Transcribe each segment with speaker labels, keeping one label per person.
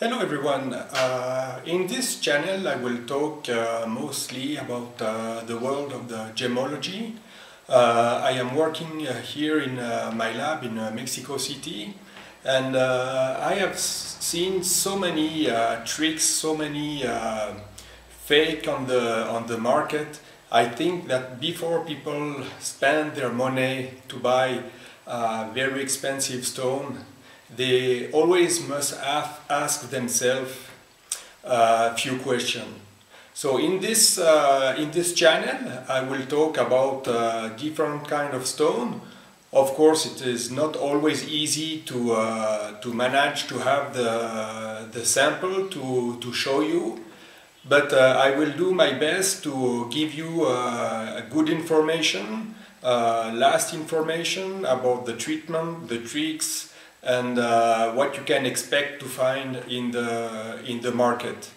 Speaker 1: Hello everyone. Uh, in this channel I will talk uh, mostly about uh, the world of the gemology. Uh, I am working uh, here in uh, my lab in Mexico City and I have seen so many tricks, so many fake on the, on the market. I think that before people spend their money to buy very expensive stone they always must ask themselves a few questions. So in this, uh, in this channel I will talk about uh, different kind of stone. Of course it is not always easy to, uh, to manage to have the, the sample to, to show you but uh, I will do my best to give you uh, good information, uh, last information about the treatment, the tricks, and uh, what you can expect to find in the, in the market.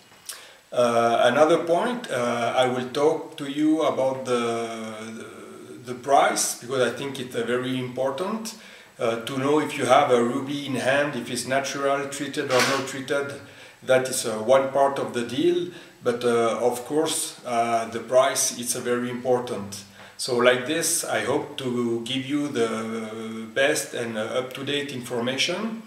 Speaker 1: Uh, another point, uh, I will talk to you about the, the, the price because I think it's very important uh, to know if you have a ruby in hand, if it's natural, treated or not treated. That is uh, one part of the deal, but uh, of course the price is very important. So like this, I hope to give you the best and up-to-date information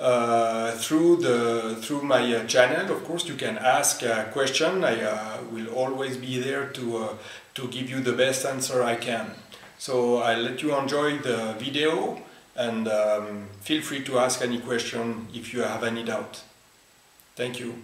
Speaker 1: uh, through the through my uh, channel. Of course, you can ask a question. I uh, will always be there to uh, to give you the best answer I can. So I let you enjoy the video and um, feel free to ask any question if you have any doubt. Thank you.